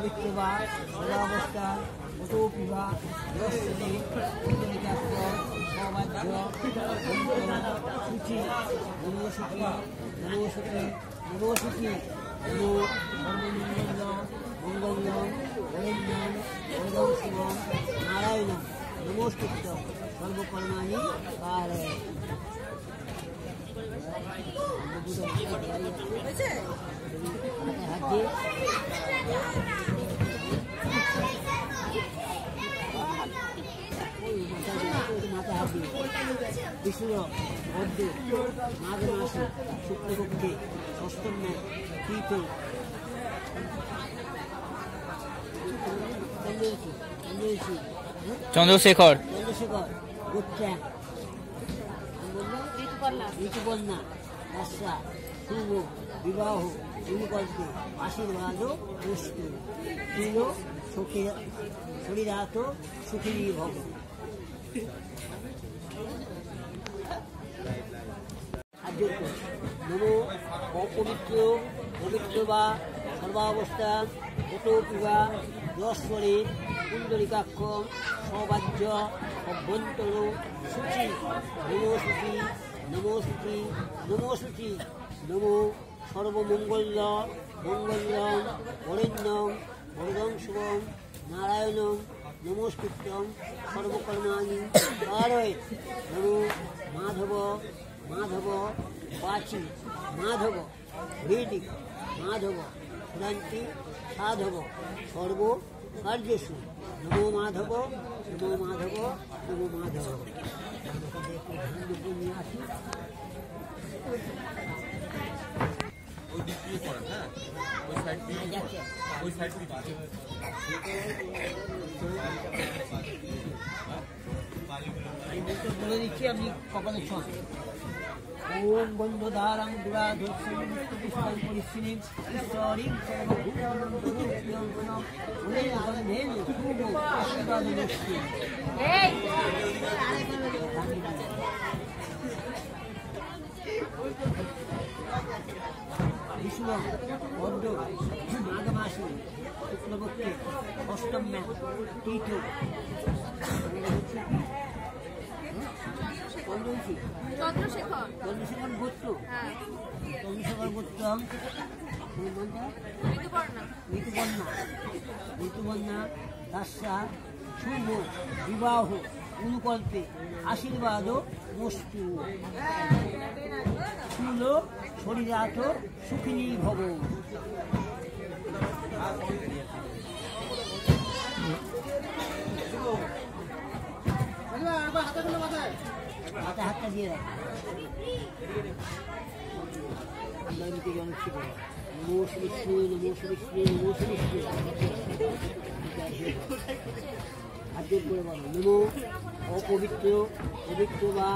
পবিত্র বা সদাবস্থা কত পিবা দর্শনে কুণ্ডলিকাক্ষ সবাজ্য সূচি নমসূচি নমসূচি নমসূচি নমো সর্বমঙ্গল মঙ্গল অরণ্যম অরদম শিবম নারায়ণম নমস্কৃত সর্বকর্মাণি কারয় মাঘ মাসে শুক্লপক্ষে চন্দ্রশী চন্দ্রশেখর চন্দ্রশেখর বর্ষা শুভ বিবাহ। অনুকল্পে আশীর্বাদ পুষ্টি। তুল সুখে শরীরাত সুখিনী ভব খাদ্য অপবিত্র পবিত্র বা সর্বাবস্থান কত পিবা যশ্বরে কুণ্ডলিকাক্ষ সবাজ্য অভ্যন্তর সূচি। নমসূচি নমসূচি নমসূচি নমো সর্বমঙ্গল মঙ্গলম বরেণ্যম বরদং শুভম, নারায়ণম, নমস্কৃত্যম, সর্বকর্মাণি, কারয়, নমো মাধব মাধব, বাচি, মাধব হৃদিক মাধব সুরান্তি সাধব, সর্ব কার্যসু, নমো মাধব নমো মাধব নমো মাধব। নিয়ে আসি ওই দিক দিয়ে করেন হ্যাঁ? ওই সাইড দিয়ে যাচ্ছে ওই সাইড দিয়ে বলে দিচ্ছি আপনি কপালে ছন ওম বন্ধধারাং দুরাধর্ষণ মুক্তপুষ্পাং পরিশ্রিণীম ঈশ্বরীং সর্বভূতানন্দরূপিয়ঙ্কনম উলেন গন্ধেন শুভ আশীর্বাদমস্তি বিষ্ণু বদ্ধ মাঘ মাসে শুক্লপক্ষে অষ্টম তীর্থ চন্দ্রশী চন্দ্রশেখর। চন্দ্রশেখর গোত্র হ্যাঁ। চন্দ্রশেখর গোত্র নামটা ঋতুপর্ণা। ঋতুবন্যা দাসা শুভ বিবাহ অনুকল্পে আশীর্বাদ মস্তু স্থূল শরীরাত সুখিনী ভব। হাতে হাতটা দিয়ে ছিল অপবিত্র পবিত্র বা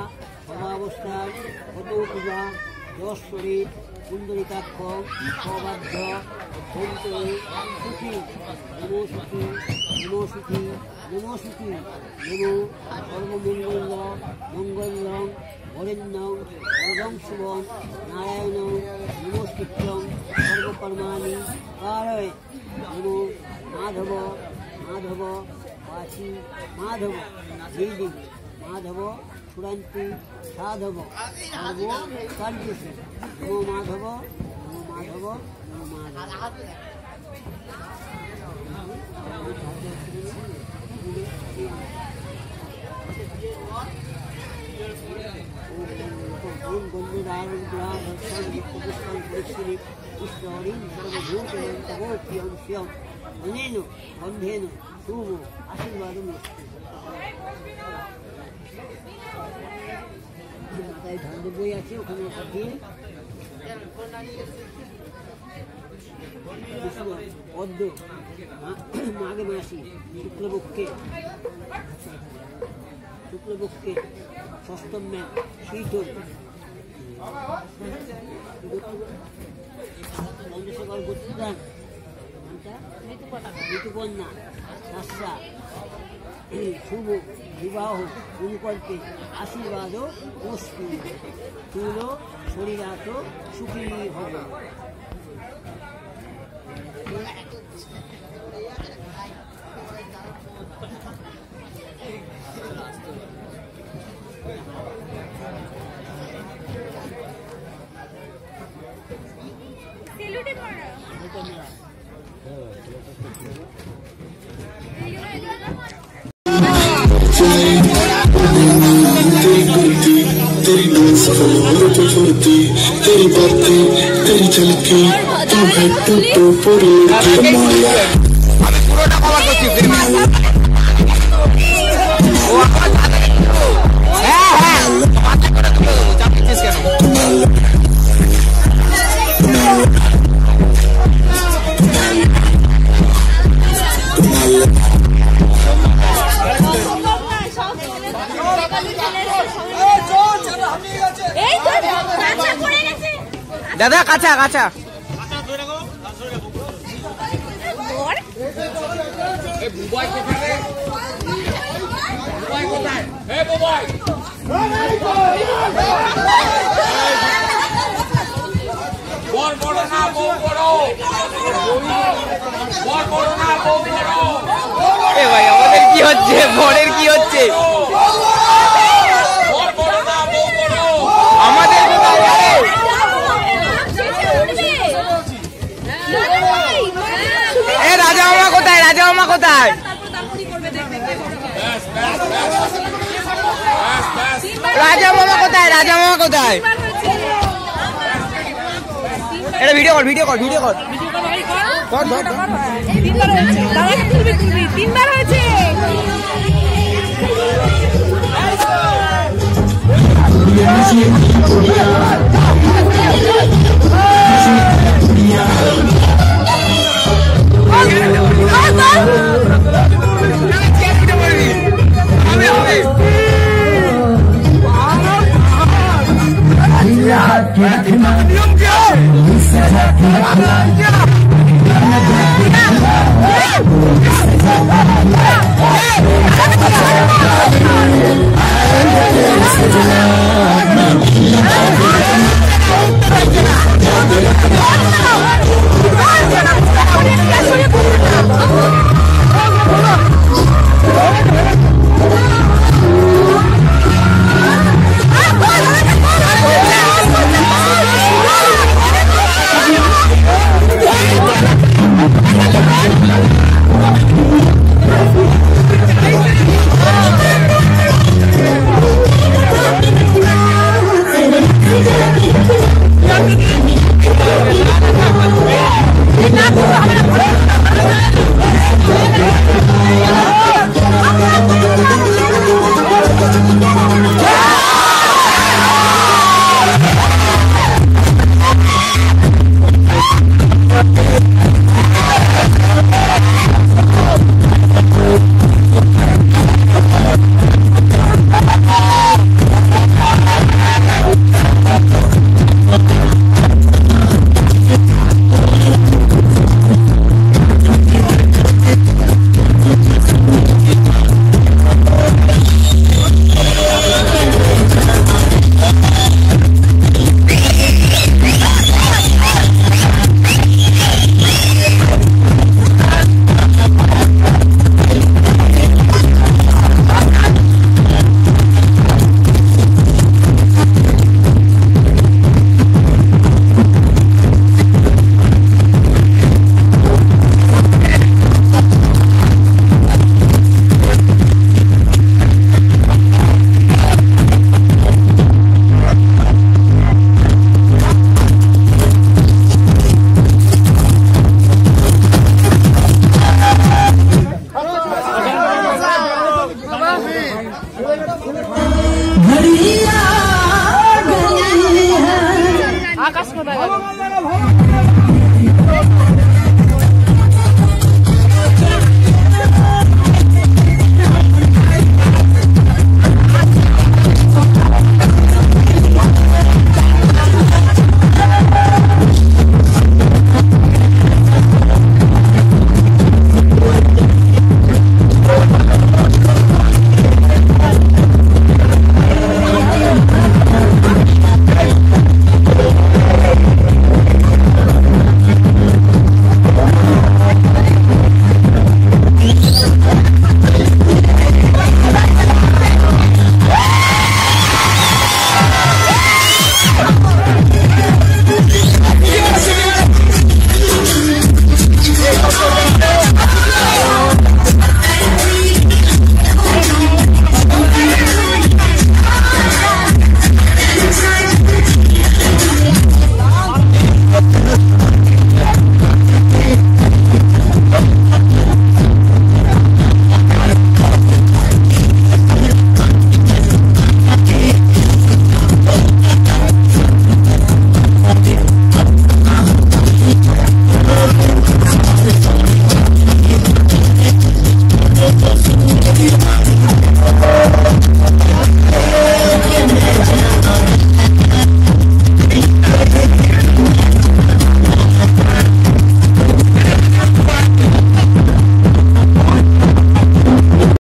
সমাবস্থান কত পূজা দশ শরীর কুণ্ডলিকাক্ষ সবাধ্য অভ্যন্তরে সুখী নমো সুখী নমো সুখী নমো সুখী নমো সর্বমঙ্গল মঙ্গলম, বরেণ্যম সর্বং শুভম নারায়ণ নমস্কৃত্যম সর্বকর্মাণি, কারয়, নমো মাধব মাধব বাসি মাধব দিদি মাধব চূড়ান্তি সাধব সর্ব কার্যসু নমো মাধব নমো মাধব নমো মাধব ওম বন্ধুদারণ দুরাধর্ষণ বিপ্রপুষ্পং পরিশ্রী ঈশ্বরীং সর্বভূতেন তবো প্রিয়ং শ্রিয়ং অনেন গন্ধেন শুভ আশীর্বাদম মাথায় ধান্ড বই আছে, ওখানে দিয়ে পদ্ম মাঘে মাসি, শুক্লপক্ষে। শুক্লপক্ষে, ষষ্ঠম ম্যাম শীতল। গোত্রান ঋতুকন্যা এই শুভ বিবাহ অনুকল্পে আশীর্বাদও অস্তু তুল শরীরাত সুখী হবে। Thank you. जाए तेरी बनती तेरी तेरी बातें तेरी झलकी तू है टूटो पूरी लड़की দাদা কাঁচা কাঁচা। তোর এ ভাই আমাদের কি হচ্ছে? বরের কি হচ্ছে আমাদের কোথায় আরে? এ রাজা মামা কোথায় রাজা কোথায় রাজা মামা কোথায়? রাজা মামা কোথায়? এটা ভিডিও কর ভিডিও কর ভিডিও কর ধর ধর। তিনবার হয়েছে। তিনবার হয়েছে. しくお願いします。